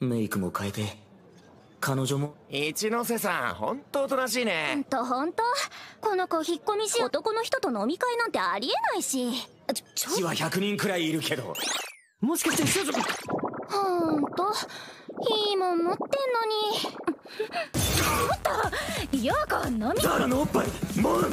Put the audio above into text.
メイクも変えて彼女も。一ノ瀬さん本当おとなしいほんねとほんと。この子引っ込みし男の人と飲み会なんてありえないし。ちょちは100人くらいいるけど。もしかして少女ほんと？いいもん持ってんのに。おっと陽子飲み。だらのおっぱい？もン